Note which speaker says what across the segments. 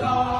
Speaker 1: God.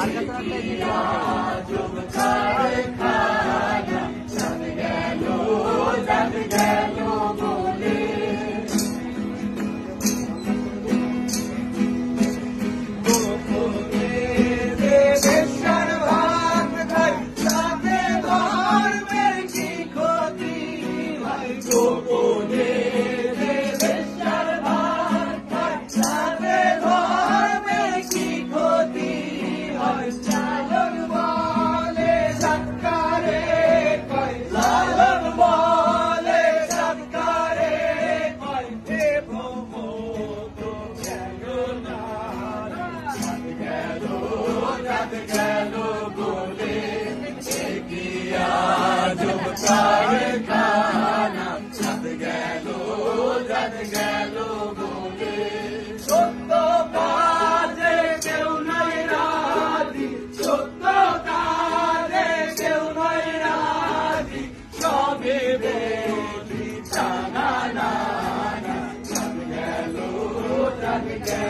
Speaker 1: Bharat खां রাত গেল বলে কি আজব কারখানা ছাদ গেল রাত গেল বলে সত্য কাজে কেউ নাই রাধি সত্য কাজে কেউ নাই রাধি সবে বেটি ছানা না ছাদ গেল রাত গেল